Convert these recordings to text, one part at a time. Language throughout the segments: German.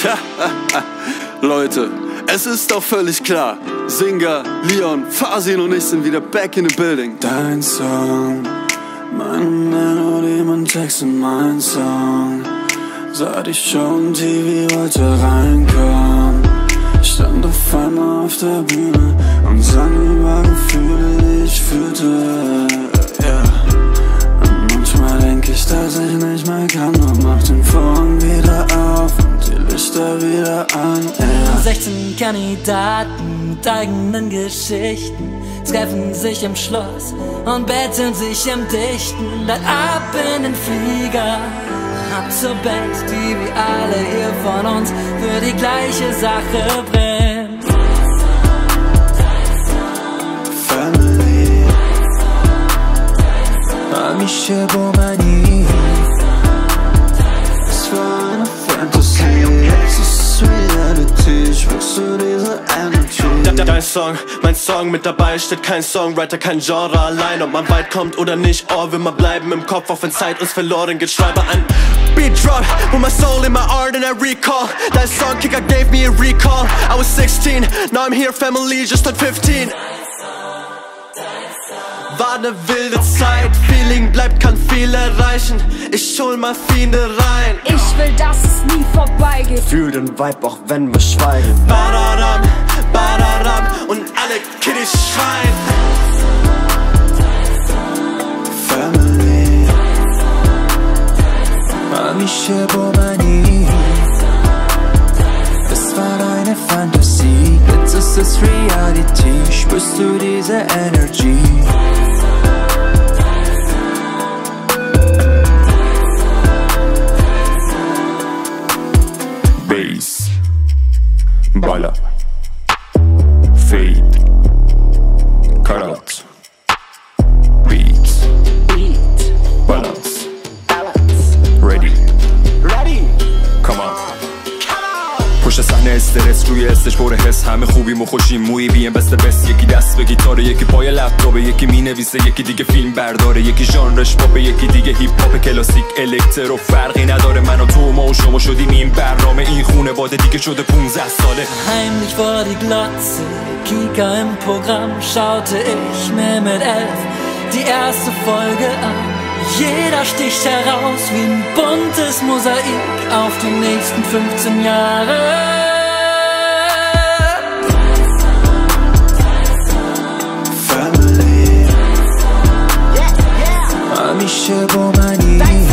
Leute, es ist doch völlig klar. Singer, Leon, Fasin und ich sind wieder back in the building. Dein Song, meine Melodie, mein Text und mein Song. Seit ich schon TV heute reinkam, stand auf einmal auf der Bühne und sang über Gefühle, die ich fühlte. Ja. Und manchmal denk ich, dass ich nicht mehr kann 16 Kandidaten mit eigenen Geschichten treffen sich im Schloss und betteln sich im Dichten. Dann ab in den Flieger, ab zur Band, die wie alle hier von uns für die gleiche Sache brennt. Family, Amiche Bomanie. Ich wechsle diese Energy De dein Song, mein Song mit dabei steht kein Songwriter, kein Genre allein. Ob man weit kommt oder nicht, oh, will man bleiben im Kopf, auch wenn Zeit uns verloren geht. Schreibe ein Beat drop with my soul in my art and I recall. That song kicker gave me a recall. I was 16, now I'm here, family just turned 15. War ne wilde Zeit, Feeling bleibt, kann viel erreichen. Ich hol mal Fiende rein. Ich will, dass es nie vorbeigeht. Fühl den Vibe, auch wenn wir schweigen. Badadam, badadam und alle Kiddies schreien. Family. Mami Shibomani. Es war eine Fantasie, jetzt ist es Reality. Spürst du diese Energie? صحنه استرس روی استش پر حس. همه خوبیم و خوشیم. موی بیم بست بس. یکی دست به گیتاره یکی پای لپتاپه یکی می نویسه یکی دیگه فیلم برداره. یکی ژانرش پاپ یکی دیگه هیپ هاپ. کلاسیک الکترو فرقی نداره. من و تو ما و شما شدیم این برنامه. این خونه باده دیگه شده 15 ساله. Heimlich vor die Glotze, Kika im Programm, schaute ich mir mit elf die erste Folge an. Jeder sticht heraus wie ein buntes Mosaik auf die nächsten 15 Jahre. 学过，拜你。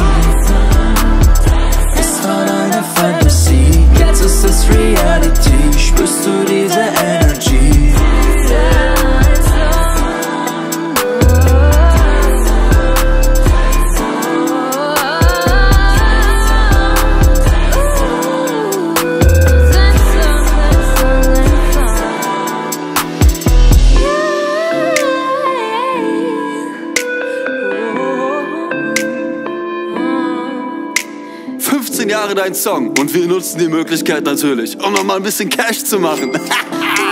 Jahre dein Song und wir nutzen die Möglichkeit natürlich, um nochmal ein bisschen Cash zu machen.